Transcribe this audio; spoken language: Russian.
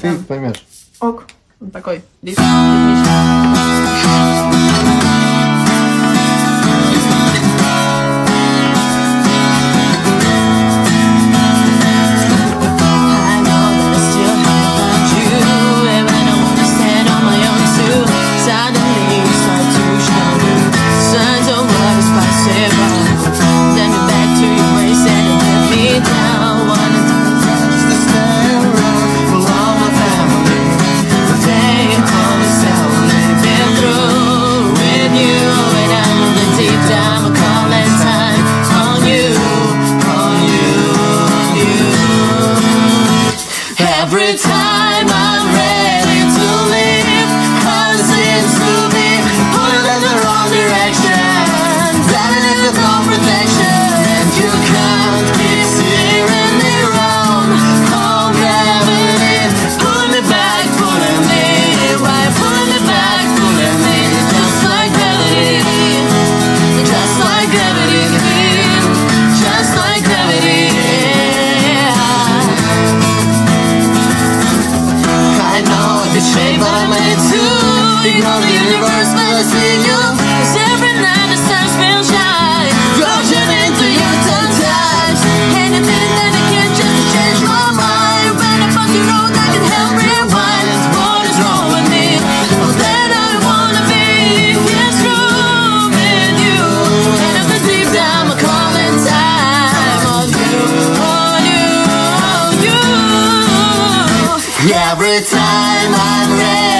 Ты поймешь. Ок. Он такой ритмичный. every time. Every time I'm ready